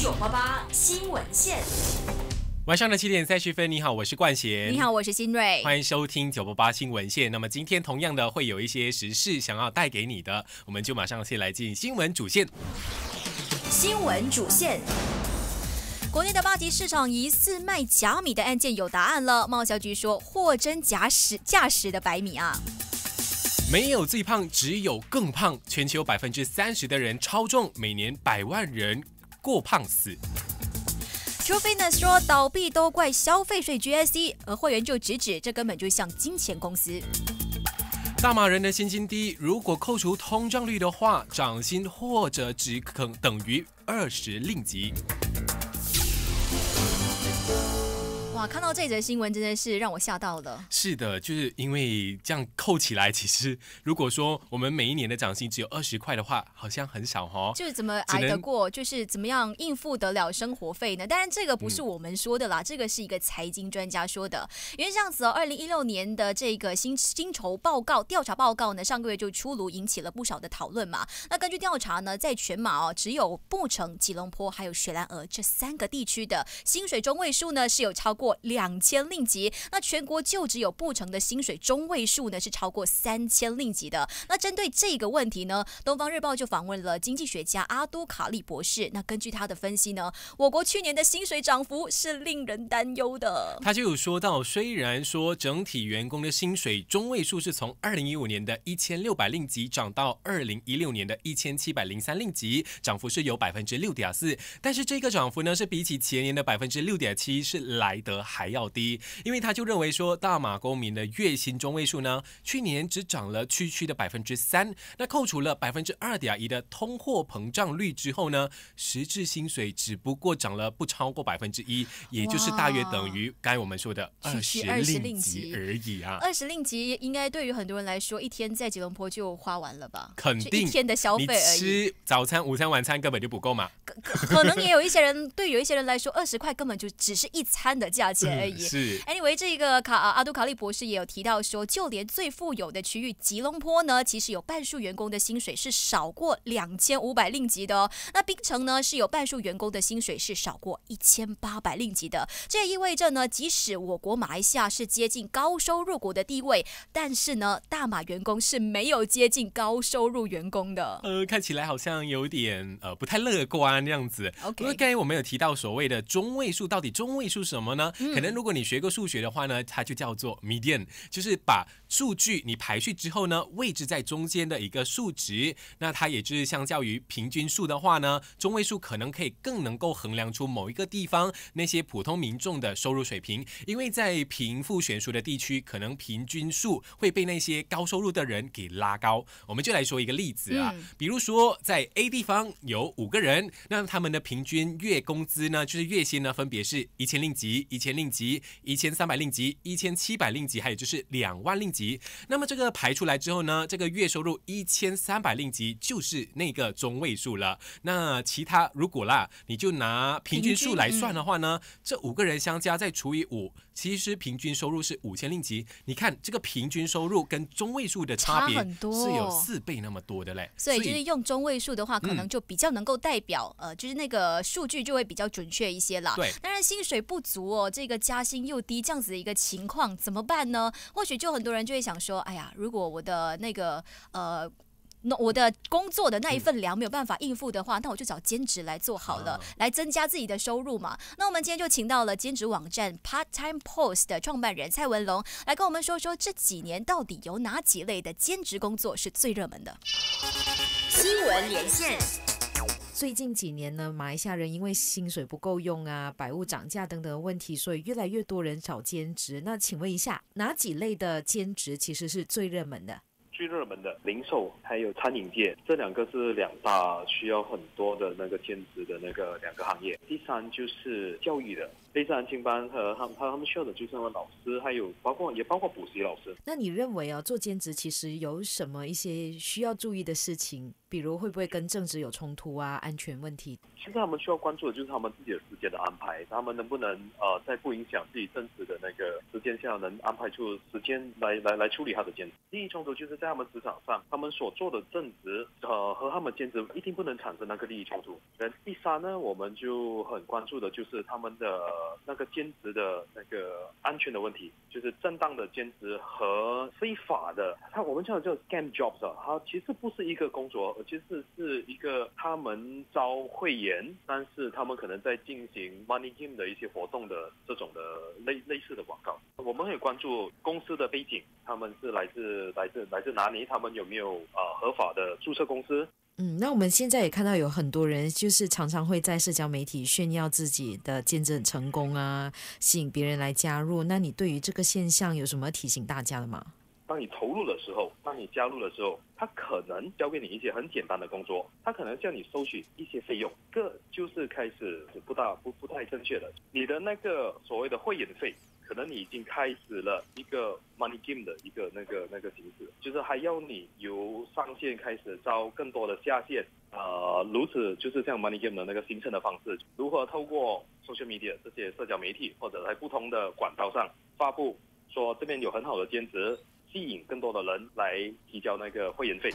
九八八新闻线。晚上的七点三十分，你好，我是冠贤。你好，我是新瑞。欢迎收听九八八新闻线。那么今天同样的会有一些时事想要带给你的，我们就马上先来进新闻主线。新闻主线。国内的八级市场疑似卖假米的案件有答案了。贸销局说，货真假实价实的白米啊。没有最胖，只有更胖。全球百分之三十的人超重，每年百万人过胖死。True Fitness 说倒闭都怪消费税 G S E，而会员就直指这根本就像金钱公司。大马人的薪金低，如果扣除通胀率的话，涨薪或者只肯等于二十令吉。哇，看到这则新闻真的是让我吓到了。是的，就是因为这样扣起来，其实如果说我们每一年的涨薪只有二十块的话，好像很少哦。就是怎么挨得过，就是怎么样应付得了生活费呢？当然这个不是我们说的啦，这个是一个财经专家说的。因为这样子哦，二零一六年的这个薪薪酬报告调查报告呢，上个月就出炉，引起了不少的讨论嘛。那根据调查呢，在全马哦，只有布城、吉隆坡还有雪兰莪这三个地区的薪水中位数呢是有超过。两千令吉，那全国就只有布城的薪水中位数呢是超过三千令吉的。那针对这个问题呢，东方日报就访问了经济学家阿都卡利博士。那根据他的分析呢，我国去年的薪水涨幅是令人担忧的。他就有说到，虽然说整体员工的薪水中位数是从二零一五年的一千六百令吉涨到二零一六年的一千七百零三令吉，涨幅是有百分之六点四。但是这个涨幅呢，是比起前年的百分之六点七是来得。还要低，因为他就认为说，大马公民的月薪中位数呢，去年只涨了区区的百分之三，那扣除了百分之二点一的通货膨胀率之后呢，实质薪水只不过涨了不超过百分之一，也就是大约等于该我们说的二十令吉而已啊。二十令吉应该对于很多人来说，一天在吉隆坡就花完了吧？肯定一天的消费而已。吃早餐、午餐、晚餐根本就不够嘛。可可能也有一些人，对有一些人来说，二十块根本就只是一餐的价钱。而已。是，anyway，这个卡阿杜卡利博士也有提到说，就连最富有的区域吉隆坡呢，其实有半数员工的薪水是少过两千五百令吉的哦。那槟城呢，是有半数员工的薪水是少过一千八百令吉的。这也意味着呢，即使我国马来西亚是接近高收入国的地位，但是呢，大马员工是没有接近高收入员工的。呃，看起来好像有点呃不太乐观这样子。OK，因为刚才我们有提到所谓的中位数，到底中位数什么呢？可能如果你学过数学的话呢，它就叫做 median，就是把数据你排序之后呢，位置在中间的一个数值。那它也就是相较于平均数的话呢，中位数可能可以更能够衡量出某一个地方那些普通民众的收入水平。因为在贫富悬殊的地区，可能平均数会被那些高收入的人给拉高。我们就来说一个例子啊，比如说在 A 地方有五个人，那他们的平均月工资呢，就是月薪呢，分别是一千令吉、一千令。令吉一千三百令吉，一千七百令吉，还有就是两万令吉。那么这个排出来之后呢，这个月收入一千三百令吉就是那个中位数了。那其他如果啦，你就拿平均数来算的话呢，这五个人相加再除以五，其实平均收入是五千令吉。你看这个平均收入跟中位数的差别是有四倍那么多的嘞。所以就是用中位数的话，可能就比较能够代表呃，就是那个数据就会比较准确一些啦。对，当然薪水不足哦，这。个加薪又低，这样子的一个情况怎么办呢？或许就很多人就会想说，哎呀，如果我的那个呃，那我的工作的那一份粮没有办法应付的话，那我就找兼职来做好了，来增加自己的收入嘛。那我们今天就请到了兼职网站 Part Time Post 的创办人蔡文龙来跟我们说说这几年到底有哪几类的兼职工作是最热门的。新闻连线。最近几年呢，马来西亚人因为薪水不够用啊，百物涨价等等的问题，所以越来越多人找兼职。那请问一下，哪几类的兼职其实是最热门的？最热门的零售还有餐饮业，这两个是两大需要很多的那个兼职的那个两个行业。第三就是教育的，类似安亲班和他们他他们需要的就是他们老师，还有包括也包括补习老师。那你认为啊，做兼职其实有什么一些需要注意的事情？比如会不会跟正职有冲突啊？安全问题？现在他们需要关注的就是他们自己的时间的安排，他们能不能呃在不影响自己正职的那个时间下，能安排出时间来来来处理他的兼职。利益冲突就是在他们职场上，他们所做的正职呃和他们兼职一定不能产生那个利益冲突。然第三呢，我们就很关注的就是他们的那个兼职的那个安全的问题，就是正当的兼职和非法的，它我们叫叫 scam jobs 啊，它其实不是一个工作，其实是一个他们招会员，但是他们可能在进行 money game 的一些活动的这种的类类似的广告。我们会关注公司的背景，他们是来自来自来自哪里，他们有没有呃合法的注册公司。嗯，那我们现在也看到有很多人，就是常常会在社交媒体炫耀自己的兼职很成功啊，吸引别人来加入。那你对于这个现象有什么提醒大家的吗？当你投入的时候，当你加入的时候，他可能交给你一些很简单的工作，他可能叫你收取一些费用，这就是开始不大不不太正确的。你的那个所谓的会员费，可能你已经开始了一个 money game 的一个那个那个形式，就是还要你由上线开始招更多的下线，呃，如此就是像 money game 的那个形成的方式，如何透过 social media 这些社交媒体或者在不同的管道上发布，说这边有很好的兼职。吸引更多的人来提交那个会员费。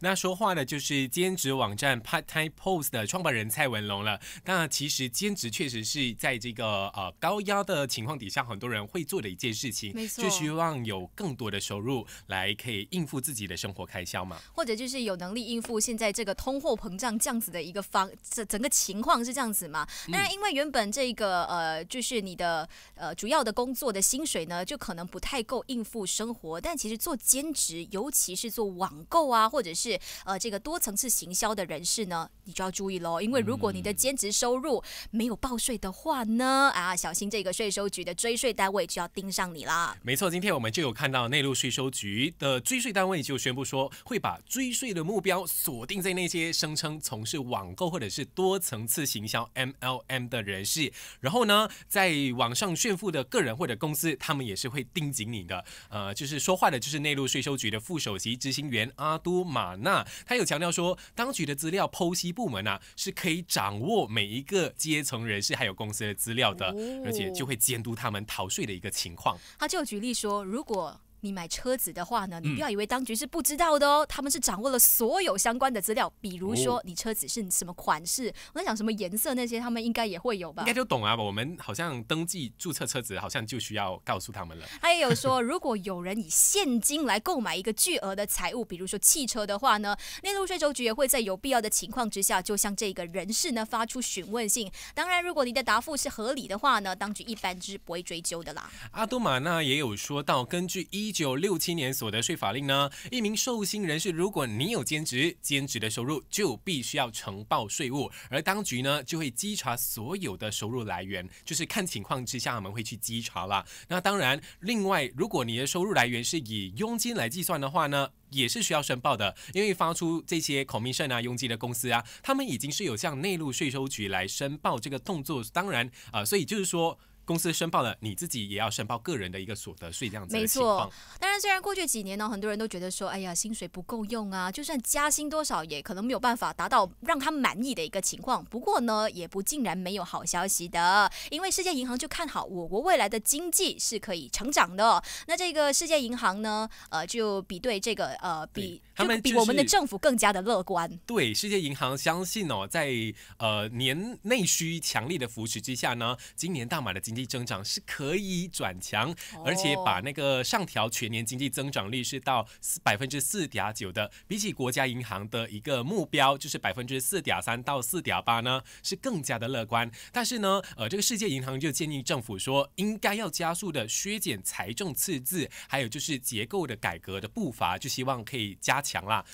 那说话呢就是兼职网站 Part Time Post 的创办人蔡文龙了。那其实兼职确实是在这个呃高压的情况底下，很多人会做的一件事情，没错就希望有更多的收入来可以应付自己的生活开销嘛。或者就是有能力应付现在这个通货膨胀这样子的一个方，这整个情况是这样子嘛？当然，因为原本这个呃，就是你的呃主要的工作的薪水呢，就可能不太够应付生活。但其实做兼职，尤其是做网购啊，或者是呃这个多层次行销的人士呢，你就要注意喽。因为如果你的兼职收入没有报税的话呢，啊，小心这个税收局的追税单位就要盯上你啦。没错，今天我们就有看到内陆税收局的追税单位就宣布说，会把追税的目标锁定在那些声称从事网购或者是多层次行销 MLM 的人士。然后呢，在网上炫富的个人或者公司，他们也是会盯紧你的。呃，就是说话的就是内陆税收局的副首席执行员阿都马纳，他有强调说，当局的资料剖析部门啊，是可以掌握每一个阶层人士还有公司的资料的，哦而且就会监督他们逃税的一个情况。他就举例说，如果你买车子的话呢，你嗯不要以为当局是不知道的哦，他们是掌握了所有相关的资料，比如说哦你车子是什么款式，我在想什么颜色那些，他们应该也会有吧应该。就懂啊，我们好像登记注册车子，好像就需要告诉他们了。他也有说，如果有人以现金来购买一个巨额的财物，比如说汽车的话呢，内陆税收局也会在有必要的情况之下，就向这个人士呢发出询问信。当然，如果你的答复是合理的话呢，当局一般是不会追究的啦。阿多玛纳也有说到，根据一九六七年所得税法令呢，一名受薪人士，如果你有兼职，兼职的收入就必须要呈报税务，而当局呢就会稽查所有的收入来源，就是看情况之下，他们会去稽查啦。那当然，另外，如果你的收入来源是以佣金来计算的话呢？也是需要申报的，因为发出这些 commission 啊、佣金的公司啊，他们已经是有向内陆税收局来申报这个动作。当然啊、所以就是说，公司申报了，你自己也要申报个人的一个所得税这样子没错。当然，虽然过去几年呢，很多人都觉得说，哎呀，薪水不够用啊，就算加薪多少，也可能没有办法达到让他满意的一个情况。不过呢，也不尽然没有好消息的，因为世界银行就看好我国未来的经济是可以成长的。那这个世界银行呢，呃，就比对这个呃，比他们比我们的政府更加的乐观。对，世界银行相信哦，在呃年内需强力的扶持之下呢，今年大马的经济增长是可以转强，而且把那个上调全年经济增长率是到百分之四点九的，比起国家银行的一个目标就是百分之四点三到四点八呢，是更加的乐观。但是呢，呃，这个世界银行就建议政府说，应该要加速的削减财政赤字，还有就是结构的改革的步伐，就希望可以加强啦。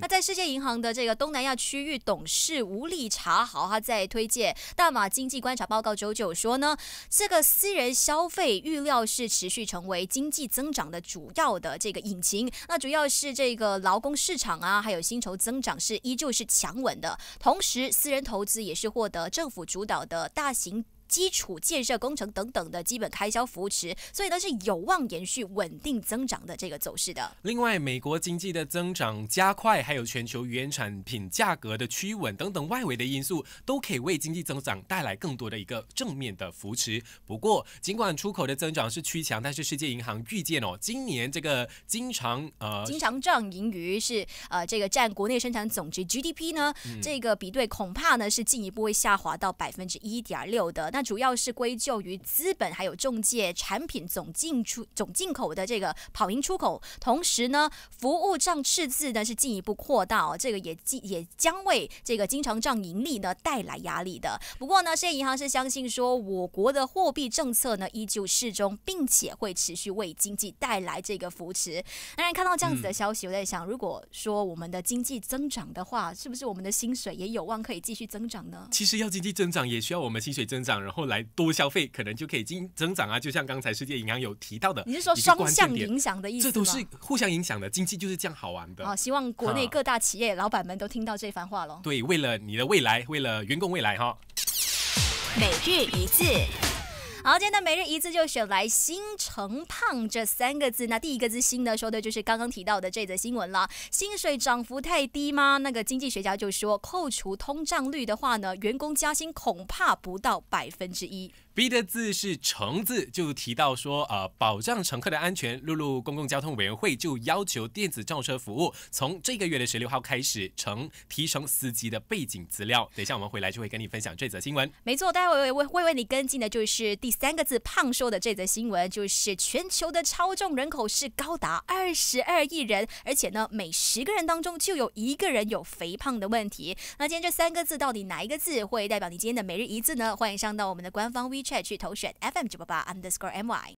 那在世界银行的这个东南亚区域董事吴立查豪，他在推介大马经济观察报告九九说呢，这个私人消费预料是持续成为经济增长的主要的这个引擎。那主要是这个劳工市场啊，还有薪酬增长是依旧是强稳的，同时私人投资也是获得政府主导的大型。基础建设工程等等的基本开销扶持，所以呢是有望延续稳定增长的这个走势的。另外，美国经济的增长加快，还有全球原产品价格的趋稳等等外围的因素，都可以为经济增长带来更多的一个正面的扶持。不过，尽管出口的增长是趋强，但是世界银行预见哦，今年这个经常呃经常账盈余是呃这个占国内生产总值 GDP 呢，这个比对恐怕呢是进一步会下滑到百分之一点六的。那主要是归咎于资本还有中介产品总进出总进口的这个跑赢出口，同时呢服务账赤字呢是进一步扩大哦，这个也进也将为这个经常账盈利呢带来压力的。不过呢，世界银行是相信说我国的货币政策呢依旧适中，并且会持续为经济带来这个扶持。当然，看到这样子的消息，我在想，如果说我们的经济增长的话，是不是我们的薪水也有望可以继续增长呢？其实要经济增长，也需要我们薪水增长，然后来多消费，可能就可以经增长啊。就像刚才世界银行有提到的，你是说双向影响的意思吗？这都是互相影响的，经济就是这样好玩的。好，希望国内各大企业老板们都听到这番话喽。对，为了你的未来，为了员工未来哈。每日一字。好，今天的每日一字就选来“新城胖”这三个字。那第一个字“新”呢，说的就是刚刚提到的这则新闻了。薪水涨幅太低吗？那个经济学家就说，扣除通胀率的话呢，员工加薪恐怕不到百分之一。B 的字是“橙”字，就提到说，呃，保障乘客的安全，陆路公共交通委员会就要求电子召车服务从这个月的十六号开始，呈提升司机的背景资料。等一下我们回来就会跟你分享这则新闻。没错，待会会会为你跟进的就是第三个字“胖”说的这则新闻，就是全球的超重人口是高达二十二亿人，而且呢，每十个人当中就有一个人有肥胖的问题。那今天这三个字到底哪一个字会代表你今天的每日一字呢？欢迎上到我们的官方微 WeChat 去投选 FM 九八八 underscore my。